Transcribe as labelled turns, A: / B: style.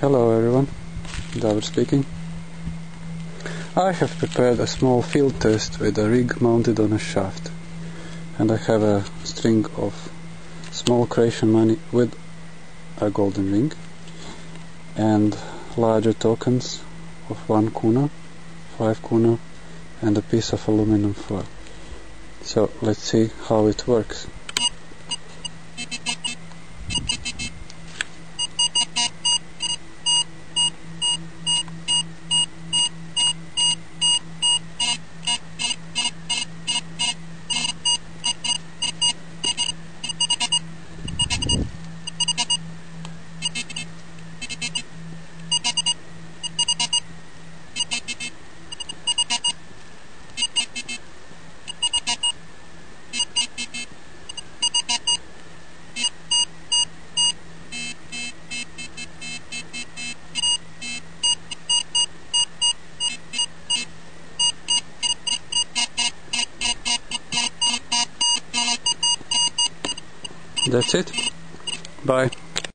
A: Hello everyone, Davor speaking. I have prepared a small field test with a rig mounted on a shaft and I have a string of small Croatian money with a golden ring and larger tokens of 1 kuna, 5 kuna and a piece of aluminum foil. So let's see how it works. That's it. Bye.